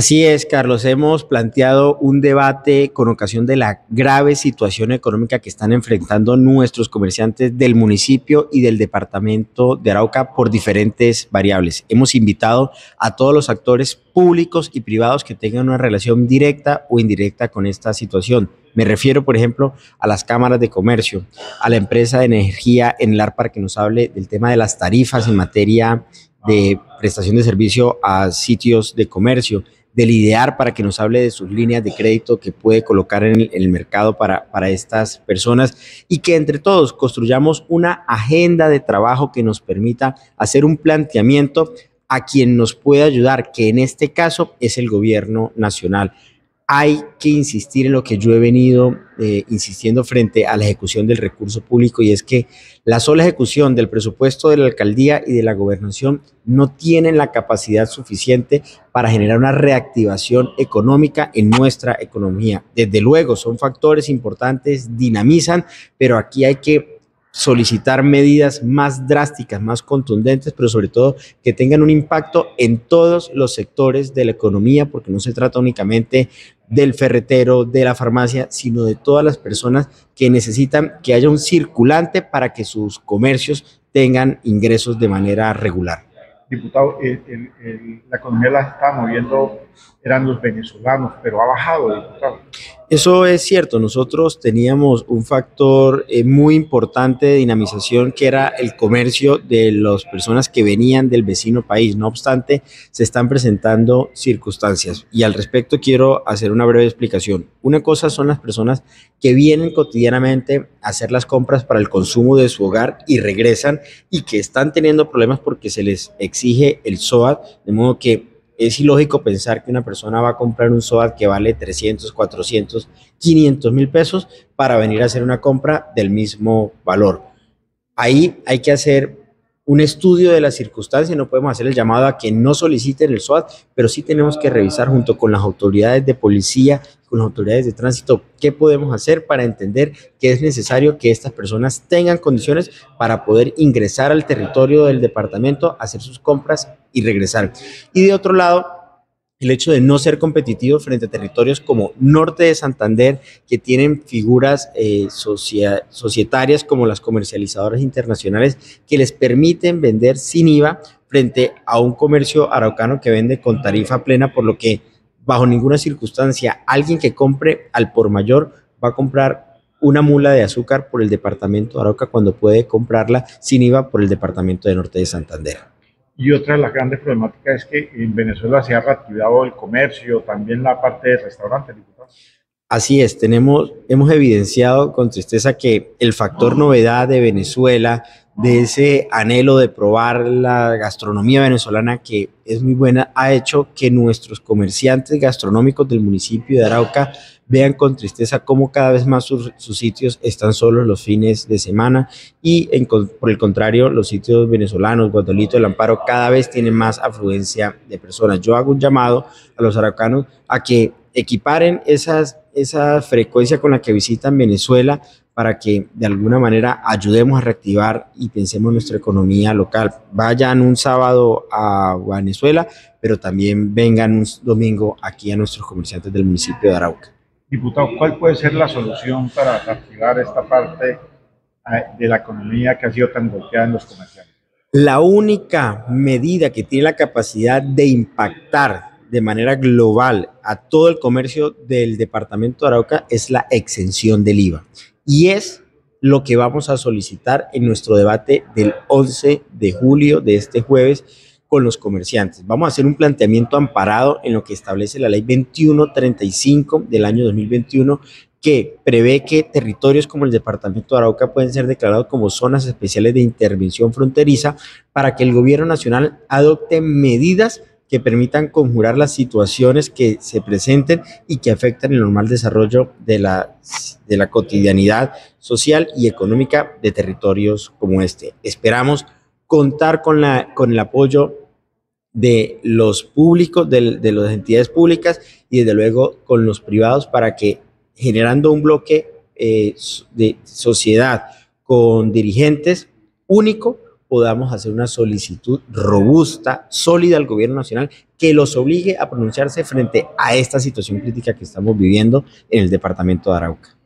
Así es, Carlos. Hemos planteado un debate con ocasión de la grave situación económica que están enfrentando nuestros comerciantes del municipio y del departamento de Arauca por diferentes variables. Hemos invitado a todos los actores públicos y privados que tengan una relación directa o indirecta con esta situación. Me refiero, por ejemplo, a las cámaras de comercio, a la empresa de energía en el para que nos hable del tema de las tarifas en materia de prestación de servicio a sitios de comercio, del idear para que nos hable de sus líneas de crédito que puede colocar en el, mercado para, para estas personas y que entre todos construyamos una agenda de trabajo que nos permita hacer un planteamiento a quien nos puede ayudar, que en este caso es el gobierno nacional hay que insistir en lo que yo he venido eh, insistiendo frente a la ejecución del recurso público y es que la sola ejecución del presupuesto de la alcaldía y de la gobernación no tienen la capacidad suficiente para generar una reactivación económica en nuestra economía. Desde luego, son factores importantes, dinamizan, pero aquí hay que solicitar medidas más drásticas, más contundentes, pero sobre todo que tengan un impacto en todos los sectores de la economía, porque no se trata únicamente del ferretero, de la farmacia, sino de todas las personas que necesitan que haya un circulante para que sus comercios tengan ingresos de manera regular. Diputado, la economía la está moviendo, eran los venezolanos, pero ha bajado. Eso es cierto, nosotros teníamos un factor eh, muy importante de dinamización que era el comercio de las personas que venían del vecino país. No obstante, se están presentando circunstancias y al respecto quiero hacer una breve explicación. Una cosa son las personas que vienen cotidianamente a hacer las compras para el consumo de su hogar y regresan y que están teniendo problemas porque se les exige el SOAT, de modo que es ilógico pensar que una persona va a comprar un SOAT que vale 300, 400, 500 mil pesos para venir a hacer una compra del mismo valor. Ahí hay que hacer un estudio de la circunstancia, no podemos hacer el llamado a que no soliciten el SOAT, pero sí tenemos que revisar junto con las autoridades de policía, con las autoridades de tránsito, qué podemos hacer para entender que es necesario que estas personas tengan condiciones para poder ingresar al territorio del departamento, hacer sus compras y regresar. Y de otro lado, el hecho de no ser competitivo frente a territorios como Norte de Santander, que tienen figuras eh, societarias como las comercializadoras internacionales que les permiten vender sin IVA frente a un comercio araucano que vende con tarifa plena, por lo que bajo ninguna circunstancia alguien que compre al por mayor va a comprar una mula de azúcar por el departamento de Arauca cuando puede comprarla sin IVA por el departamento de Norte de Santander. Y otra de las grandes problemáticas es que en Venezuela se ha reactivado el comercio, también la parte de restaurantes, Así es, tenemos, hemos evidenciado con tristeza que el factor novedad de Venezuela, de ese anhelo de probar la gastronomía venezolana que es muy buena, ha hecho que nuestros comerciantes gastronómicos del municipio de Arauca vean con tristeza cómo cada vez más sus, sitios están solos los fines de semana y por el contrario los sitios venezolanos, Guadalito, El Amparo, cada vez tienen más afluencia de personas. Yo hago un llamado a los araucanos a que equiparen esas, esa frecuencia con la que visitan Venezuela para que de alguna manera ayudemos a reactivar y pensemos nuestra economía local. Vayan un sábado a Venezuela, pero también vengan un domingo aquí a nuestros comerciantes del municipio de Arauca. Diputado, ¿cuál puede ser la solución para activar esta parte eh, de la economía que ha sido tan golpeada en los comerciantes? La única medida que tiene la capacidad de impactar de manera global a todo el comercio del departamento de Arauca es la exención del IVA. Y es lo que vamos a solicitar en nuestro debate del 11 de julio de este jueves con los comerciantes. Vamos a hacer un planteamiento amparado en lo que establece la ley 2135 del año 2021 que prevé que territorios como el departamento de Arauca pueden ser declarados como zonas especiales de intervención fronteriza para que el gobierno nacional adopte medidas que permitan conjurar las situaciones que se presenten y que afectan el normal desarrollo de la, de la cotidianidad social y económica de territorios como este. Esperamos contar con, la, con el apoyo de los públicos, de, de las entidades públicas y desde luego con los privados para que generando un bloque eh, de sociedad con dirigentes único, podamos hacer una solicitud robusta, sólida al gobierno nacional que los obligue a pronunciarse frente a esta situación crítica que estamos viviendo en el departamento de Arauca.